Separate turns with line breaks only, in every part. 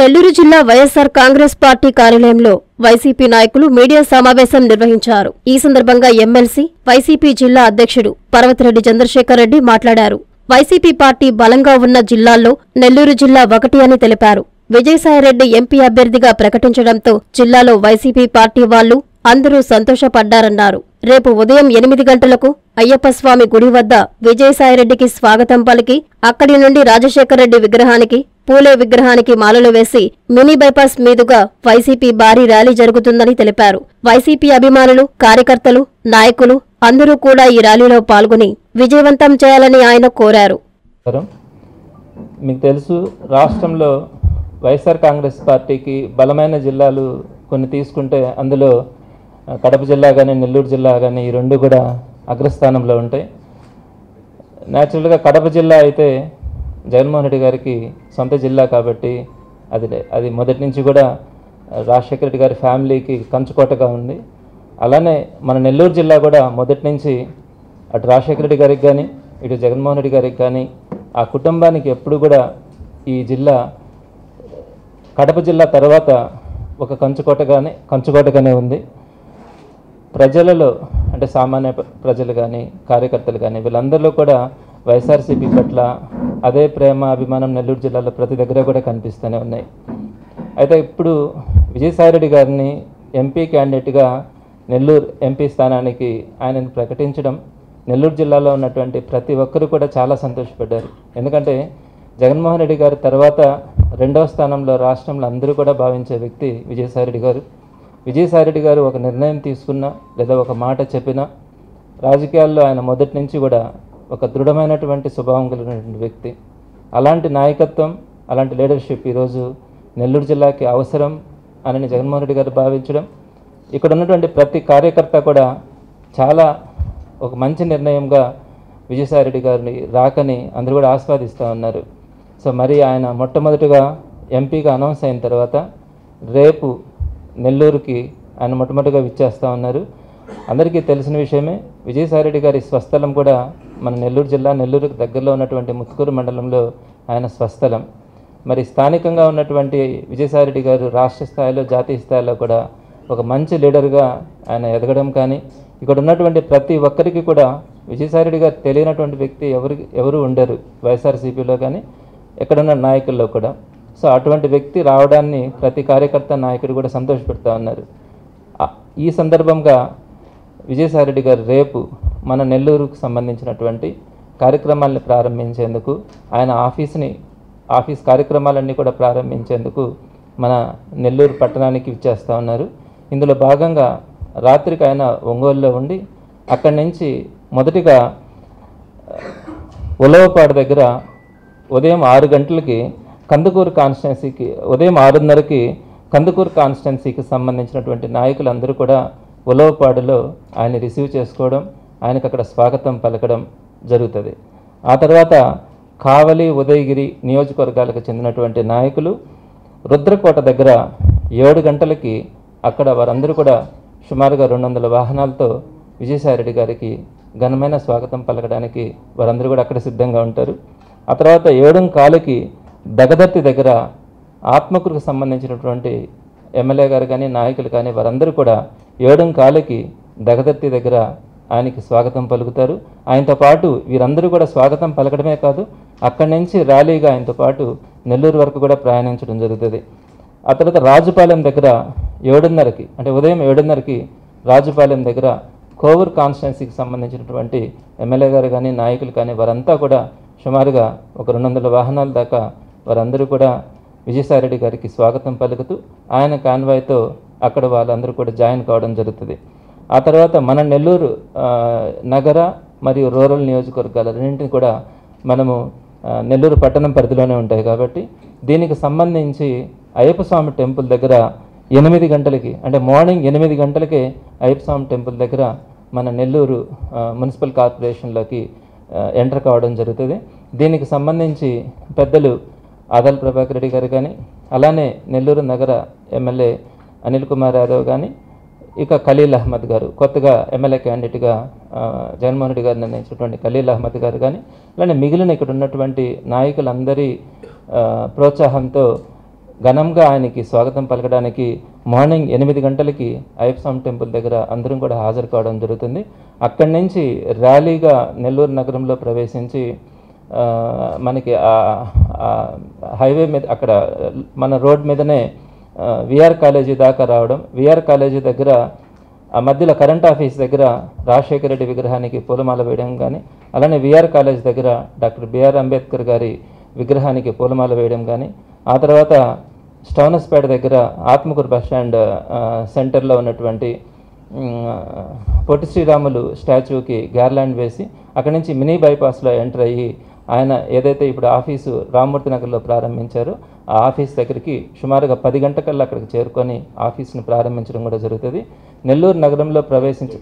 నెల్లూరు జిల్లా వైఎస్సార్ కాంగ్రెస్ పార్టీ కార్యాలయంలో వైసీపీ నాయకులు మీడియా సమావేశం నిర్వహించారు. ఈ సందర్భంగా ఎమ్మెల్సీ వైసీపీ జిల్లా అధ్యక్షుడు పర్వతిరెడ్డి చంద్రశేఖర్ రెడ్డి మాట్లాడారు. వైసీపీ పార్టీ బలంగా ఉన్న జిల్లాల్లో నెల్లూరు జిల్లా ఒకటి అని తెలిపారు. విజయసాయిరెడ్డి ఎంపీ అభ్యర్థిగా ప్రకటించడంతో జిల్లాలో వైసీపీ పార్టీ వాళ్ళు అందరూ సంతోషపడ్డారన్నారు. రేపు ఉదయం ఎనిమిది గంటలకు అయ్యప్పస్వామి గుడి వద్ద విజయసాయిరెడ్డికి స్వాగతం పలికి అక్కడి నుండి రాజశేఖర రెడ్డి విగ్రహానికి పూలే విగ్రహానికి మాలలు వేసి మినీ బైపాస్ మీదుగా వైసీపీ భారీ ర్యాలీ జరుగుతుందని తెలిపారు. వైసీపీ అభిమానులు కార్యకర్తలు నాయకులు అందరూ కూడా ఈ ర్యాలీలో పాల్గొని విజయవంతం చేయాలని ఆయన కోరారు.
మీకు తెలుసు రాష్ట్రంలో వైఎస్ఆర్ కాంగ్రెస్ పార్టీకి బలమైన జిల్లాలు కొన్ని తీసుకుంటే అందులో కడప జిల్లా కానీ నెల్లూరు జిల్లా కానీ ఈ రెండు కూడా అగ్రస్థానంలో ఉంటాయి. న్యాచురల్గా కడప జిల్లా అయితే జగన్మోహన్ రెడ్డి గారికి సొంత జిల్లా కాబట్టి అది అది మొదటి నుంచి కూడా రాజశేఖర రెడ్డి గారి ఫ్యామిలీకి కంచుకోటగా ఉంది. అలానే మన నెల్లూరు జిల్లా కూడా మొదటి నుంచి అటు రాజశేఖర రెడ్డి గారికి కానీ ఇటు జగన్మోహన్ రెడ్డి గారికి కానీ ఆ కుటుంబానికి ఎప్పుడు కూడా ఈ జిల్లా కడప జిల్లా తర్వాత ఒక కంచుకోటగానే కంచుకోటగానే ఉంది. ప్రజలలో అంటే సామాన్య ప్రజలు కానీ కార్యకర్తలు కానీ వీళ్ళందరిలో కూడా వైఎస్ఆర్సీపీ పట్ల అదే ప్రేమ అభిమానం నెల్లూరు జిల్లాలో ప్రతి దగ్గర కూడా కనిపిస్తూనే ఉన్నాయి. అయితే ఇప్పుడు విజయసాయిరెడ్డి గారిని ఎంపీ క్యాండిడేట్గా నెల్లూరు ఎంపీ స్థానానికి ఆయనను ప్రకటించడం నెల్లూరు జిల్లాలో ఉన్నటువంటి ప్రతి ఒక్కరు కూడా చాలా సంతోషపడ్డారు. ఎందుకంటే జగన్మోహన్ రెడ్డి గారి తర్వాత రెండవ స్థానంలో రాష్ట్రంలో అందరూ కూడా భావించే వ్యక్తి విజయసాయిరెడ్డి గారు. విజయసాయిరెడ్డి గారు ఒక నిర్ణయం తీసుకున్నా లేదా ఒక మాట చెప్పినా రాజకీయాల్లో ఆయన మొదటి నుంచి కూడా ఒక దృఢమైనటువంటి స్వభావం కలిగినటువంటి వ్యక్తి. అలాంటి నాయకత్వం అలాంటి లీడర్షిప్ ఈరోజు నెల్లూరు జిల్లాకి అవసరం అని జగన్మోహన్ రెడ్డి గారు భావించడం. ఇక్కడ ఉన్నటువంటి ప్రతి కార్యకర్త కూడా చాలా ఒక మంచి నిర్ణయంగా విజయసాయిరెడ్డి గారిని రాకని అందరూ కూడా ఆస్వాదిస్తూ ఉన్నారు. సో మరి ఆయన మొట్టమొదటిగా ఎంపీగా అనౌన్స్ అయిన తర్వాత రేపు నెల్లూరుకి ఆయన మొట్టమొదటిగా విచ్చేస్తూ ఉన్నారు. అందరికీ తెలిసిన విషయమే విజయసాయిరెడ్డి గారి స్వస్థలం కూడా మన నెల్లూరు జిల్లా నెల్లూరుకు దగ్గరలో ఉన్నటువంటి ముత్తుకూరు మండలంలో ఆయన స్వస్థలం. మరి స్థానికంగా ఉన్నటువంటి విజయసాయిరెడ్డి గారు రాష్ట్ర స్థాయిలో జాతీయ స్థాయిలో కూడా ఒక మంచి లీడర్గా ఆయన ఎదగడం కానీ ఇక్కడ ఉన్నటువంటి ప్రతి ఒక్కరికి కూడా విజయసాయిరెడ్డి గారు తెలియనటువంటి వ్యక్తి ఎవరు ఎవరు ఉండరు వైఎస్ఆర్సీపీలో కానీ ఎక్కడున్న నాయకుల్లో కూడా. సో అటువంటి వ్యక్తి రావడాన్ని ప్రతి కార్యకర్త నాయకుడు కూడా సంతోషపెడతా ఉన్నారు. ఈ సందర్భంగా విజయసాయిరెడ్డి గారు రేపు మన నెల్లూరుకు సంబంధించినటువంటి కార్యక్రమాలను ప్రారంభించేందుకు ఆయన ఆఫీస్ని ఆఫీస్ కార్యక్రమాలన్నీ కూడా ప్రారంభించేందుకు మన నెల్లూరు పట్టణానికి ఇచ్చేస్తూ ఉన్నారు. ఇందులో భాగంగా రాత్రికి ఆయన ఒంగోలులో ఉండి అక్కడి నుంచి మొదటిగా ఉలవపాడు దగ్గర ఉదయం ఆరు గంటలకి కందుకూరు కాన్స్టిట్యున్సీకి ఉదయం ఆరున్నరకి కందుకూరు కాన్స్టిట్యున్సీకి సంబంధించినటువంటి నాయకులందరూ కూడా ఉలవపాడులో ఆయన రిసీవ్ చేసుకోవడం ఆయనకు అక్కడ స్వాగతం పలకడం జరుగుతుంది. ఆ తర్వాత కావలి ఉదయగిరి నియోజకవర్గాలకు చెందినటువంటి నాయకులు రుద్రకోట దగ్గర ఏడు గంటలకి అక్కడ వారందరూ కూడా సుమారుగా రెండు వందల వాహనాలతో విజయసాయిరెడ్డి గారికి ఘనమైన స్వాగతం పలకడానికి వారందరూ కూడా అక్కడ సిద్ధంగా ఉంటారు. ఆ తర్వాత ఏడుం కాలుకి దగదర్తి దగ్గర ఆత్మకూరుకు సంబంధించినటువంటి ఎమ్మెల్యే గారు కానీ నాయకులు కానీ వారందరూ కూడా ఏడం కాలకి దగదర్తి దగ్గర ఆయనకి స్వాగతం పలుకుతారు. ఆయనతో పాటు వీరందరూ కూడా స్వాగతం పలకడమే కాదు అక్కడి నుంచి ర్యాలీగా ఆయనతో పాటు నెల్లూరు వరకు కూడా ప్రయాణించడం జరుగుతుంది. ఆ తర్వాత రాజుపాలెం దగ్గర ఏడున్నరకి అంటే ఉదయం ఏడున్నరకి రాజుపాలెం దగ్గర కోవూర్ కాన్స్టిట్యున్సీకి సంబంధించినటువంటి ఎమ్మెల్యే గారు కానీ నాయకులు కానీ వారంతా కూడా సుమారుగా ఒక రెండు వందల వాహనాల దాకా వారందరూ కూడా విజయసాయిరెడ్డి గారికి స్వాగతం పలుకుతూ ఆయన కాన్వాయ్తో అక్కడ వాళ్ళందరూ కూడా జాయిన్ కావడం జరుగుతుంది. ఆ తర్వాత మన నెల్లూరు నగర మరియు రూరల్ నియోజకవర్గాల రెండింటిని కూడా మనము నెల్లూరు పట్టణం పరిధిలోనే ఉంటాయి కాబట్టి దీనికి సంబంధించి అయ్యప్ప స్వామి టెంపుల్ దగ్గర ఎనిమిది గంటలకి అంటే మార్నింగ్ ఎనిమిది గంటలకే అయ్యప్ప స్వామి టెంపుల్ దగ్గర మన నెల్లూరు మున్సిపల్ కార్పొరేషన్లోకి ఎంటర్ కావడం జరుగుతుంది. దీనికి సంబంధించి పెద్దలు ఆదల్ ప్రభాకర్ రెడ్డి గారు కానీ అలానే నెల్లూరు నగర ఎమ్మెల్యే అనిల్ కుమార్ యాదవ్ కానీ ఇక ఖలీల్ అహ్మద్ గారు కొత్తగా ఎమ్మెల్యే క్యాండిడేట్గా జగన్మోహన్ రెడ్డి గారు నిర్ణయించినటువంటి ఖలీల్ అహ్మద్ గారు కానీ అలానే మిగిలిన ఇక్కడ ఉన్నటువంటి నాయకులందరి ప్రోత్సాహంతో ఘనంగా ఆయనకి స్వాగతం పలకడానికి మార్నింగ్ ఎనిమిది గంటలకి అయ్యప్పస్వామి టెంపుల్ దగ్గర అందరం కూడా హాజరు కావడం జరుగుతుంది. అక్కడి నుంచి ర్యాలీగా నెల్లూరు నగరంలో ప్రవేశించి మనకి హైవే మీద అక్కడ మన రోడ్ మీదనే విఆర్ కాలేజీ దాకా రావడం. విఆర్ కాలేజీ దగ్గర ఆ మధ్యలో కరెంట్ ఆఫీస్ దగ్గర రాజశేఖర రెడ్డి విగ్రహానికి పూలమాల వేయడం కానీ అలానే విఆర్ కాలేజ్ దగ్గర డాక్టర్ బిఆర్ అంబేద్కర్ గారి విగ్రహానికి పూలమాల వేయడం కానీ ఆ తర్వాత స్టౌనస్పేట దగ్గర ఆత్మకూరు బస్ స్టాండ్ సెంటర్లో ఉన్నటువంటి పొట్టి శ్రీరాములు స్టాచ్యూకి గ్యార్లాండ్ వేసి అక్కడి నుంచి మినీ బైపాస్లో ఎంటర్ అయ్యి ఆయన ఏదైతే ఇప్పుడు ఆఫీసు రామ్మూర్తి నగర్లో ప్రారంభించారో ఆ ఆఫీస్ దగ్గరికి సుమారుగా పది గంటకల్లా అక్కడికి చేరుకొని ఆఫీస్ని ప్రారంభించడం కూడా జరుగుతుంది. నెల్లూరు నగరంలో ప్రవేశించి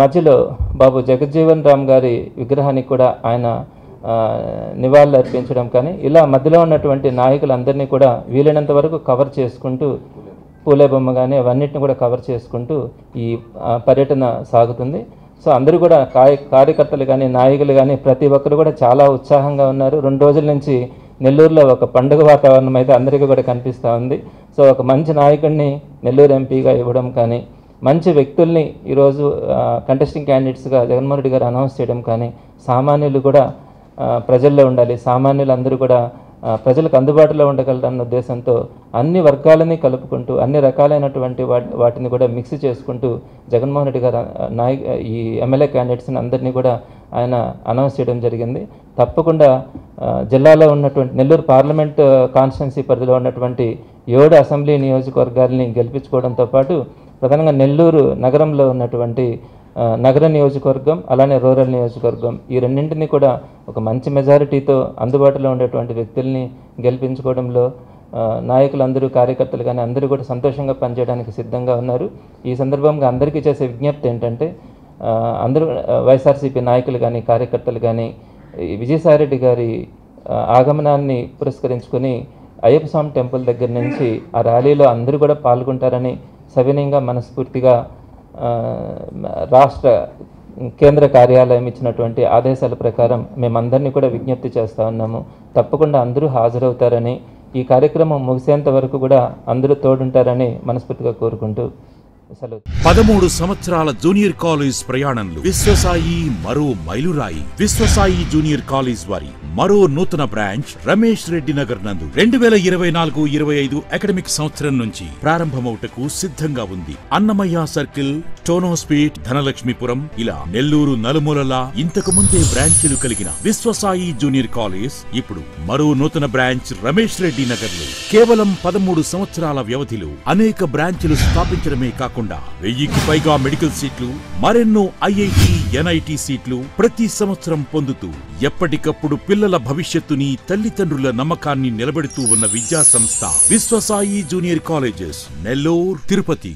మధ్యలో బాబు జగజ్జీవన్ రామ్ గారి విగ్రహానికి కూడా ఆయన నివాళులు అర్పించడం కానీ ఇలా మధ్యలో ఉన్నటువంటి నాయకులందరినీ కూడా వీలైనంత వరకు కవర్ చేసుకుంటూ పూలే బొమ్మ కానీ అవన్నిటిని కూడా కవర్ చేసుకుంటూ ఈ పర్యటన సాగుతుంది. సో అందరూ కూడా కాయ కార్యకర్తలు కానీ నాయకులు కానీ ప్రతి ఒక్కరు కూడా చాలా ఉత్సాహంగా ఉన్నారు. రెండు రోజుల నుంచి నెల్లూరులో ఒక పండుగ వాతావరణం అయితే అందరికీ కూడా కనిపిస్తూ ఉంది. సో ఒక మంచి నాయకుడిని నెల్లూరు ఎంపీగా ఇవ్వడం కానీ మంచి వ్యక్తుల్ని ఈరోజు కంటెస్టింగ్ క్యాండిడేట్స్గా జగన్మోహన్ రెడ్డి గారు అనౌన్స్ చేయడం కానీ సామాన్యులు కూడా ప్రజల్లో ఉండాలి. సామాన్యులు అందరూ కూడా ప్రజలకు అందుబాటులో ఉండగలరన్న ఉద్దేశంతో అన్ని వర్గాలని కలుపుకుంటూ అన్ని రకాలైనటువంటి వాటిని కూడా మిక్స్ చేసుకుంటూ జగన్మోహన్ రెడ్డి గారు నాయ ఈ ఎమ్మెల్యే క్యాండిడేట్స్ని అందరినీ కూడా ఆయన అనౌన్స్ చేయడం జరిగింది. తప్పకుండా జిల్లాలో ఉన్నటువంటి నెల్లూరు పార్లమెంట్ కాన్స్టిట్యున్సీ పరిధిలో ఉన్నటువంటి ఏడు అసెంబ్లీ నియోజకవర్గాల్ని గెలిపించుకోవడంతో పాటు ప్రధానంగా నెల్లూరు నగరంలో ఉన్నటువంటి నగర నియోజకవర్గం అలానే రూరల్ నియోజకవర్గం ఈ రెండింటిని కూడా ఒక మంచి మెజారిటీతో అందుబాటులో ఉండేటువంటి వ్యక్తుల్ని గెలిపించుకోవడంలో నాయకులందరూ కార్యకర్తలు కానీ అందరూ కూడా సంతోషంగా పనిచేయడానికి సిద్ధంగా ఉన్నారు. ఈ సందర్భంగా అందరికీ చేసే విజ్ఞప్తి ఏంటంటే అందరూ వైఎస్ఆర్సీపీ నాయకులు కానీ కార్యకర్తలు కానీ ఈ విజయసాయిరెడ్డి గారి ఆగమనాన్ని పురస్కరించుకొని అయ్యప్ప స్వామి టెంపుల్ దగ్గర నుంచి ఆ ర్యాలీలో అందరూ కూడా పాల్గొంటారని సవినయంగా మనస్ఫూర్తిగా రాష్ట్ర కేంద్ర కార్యాలయం ఇచ్చినటువంటి ఆదేశాల ప్రకారం మేమందరినీ కూడా విజ్ఞప్తి చేస్తూ ఉన్నాము. తప్పకుండా అందరూ హాజరవుతారని ఈ కార్యక్రమం ముగిసేంత వరకు కూడా అందరూ తోడుంటారని మనస్ఫూర్తిగా కోరుకుంటూ
పదమూడు సంవత్సరాల జూనియర్ కాలేజ్ ప్రయాణంలో విశ్వసాయి మరో మైలురాయి. విశ్వసాయి జూనియర్ కాలేజ్ వారి మరో నూతన బ్రాంచ్ రమేష్ రెడ్డి నగర్ నందు రెండు వేల ఇరవై నాలుగు ఇరవై ఐదు అకాడమిక్ సంవత్సరం నుంచి ప్రారంభమవుటకు సిద్ధంగా ఉంది. అన్నమయ్య సర్కిల్ టోనోస్పీట్ ధనలక్ష్మీపురం ఇలా నెల్లూరు నలుమూలలా ఇంతకు ముందే బ్రాంచీలు కలిగిన విశ్వసాయి జూనియర్ కాలేజ్ ఇప్పుడు మరో నూతన బ్రాంచ్ రమేష్ రెడ్డి నగర్లో కేవలం పదమూడు సంవత్సరాల వ్యవధిలో అనేక బ్రాంచ్లు స్థాపించడమే కాకుండా వెయ్యికి పైగా మెడికల్ సీట్లు మరెన్నో ఐఐటి ఎన్ఐటి సీట్లు ప్రతి సంవత్సరం పొందుతూ ఎప్పటికప్పుడు పిల్లల భవిష్యత్తుని తల్లిదండ్రుల నమ్మకాన్ని నిలబెడుతూ ఉన్న విద్యా సంస్థ విశ్వసాయి జూనియర్ కాలేజెస్ నెల్లూరు తిరుపతి.